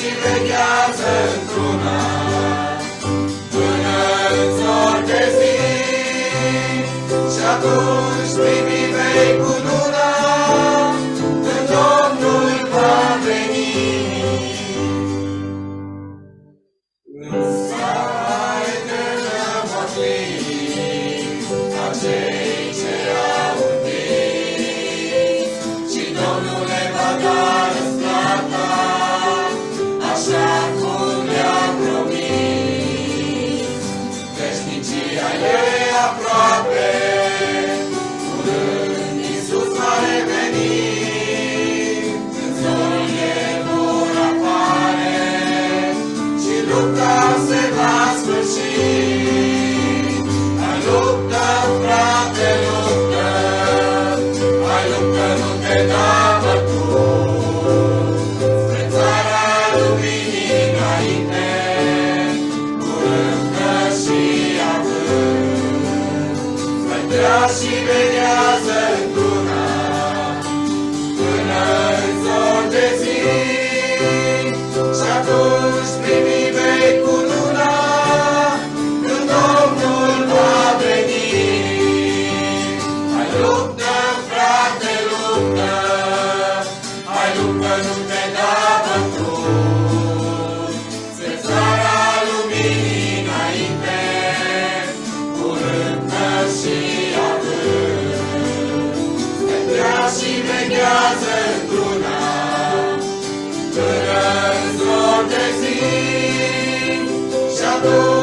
și veghează într-una, până înțoarcă zi, și atunci primi vei cu când Domnul va veni. În seara de nămoșlii, acei Господу.